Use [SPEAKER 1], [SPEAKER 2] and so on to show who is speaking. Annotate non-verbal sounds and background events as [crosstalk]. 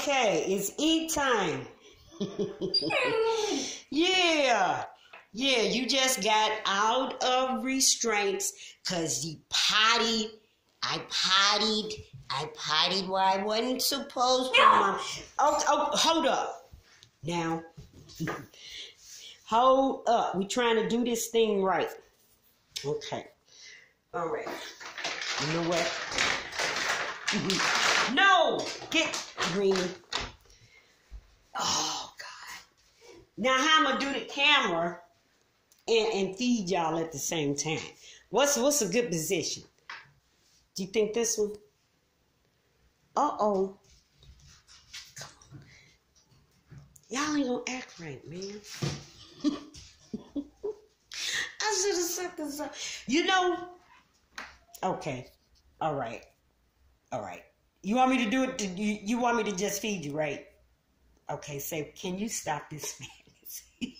[SPEAKER 1] Okay, it's eat time. [laughs] yeah. Yeah, you just got out of restraints because you potty. I pottied. I pottied where I wasn't supposed to, Mom. Oh, oh, hold up. Now, [laughs] hold up. We're trying to do this thing right. Okay. All right. You know what? [laughs] no! Get green. Oh, God. Now, how I'm to do the camera and, and feed y'all at the same time. What's what's a good position? Do you think this one? Uh oh. Y'all ain't gonna act right, man. [laughs] I should have said this up. You know. Okay. All right. All right. You want me to do it? you, you want me to just feed you, right? Okay. Say, can you stop this [laughs] fantasy?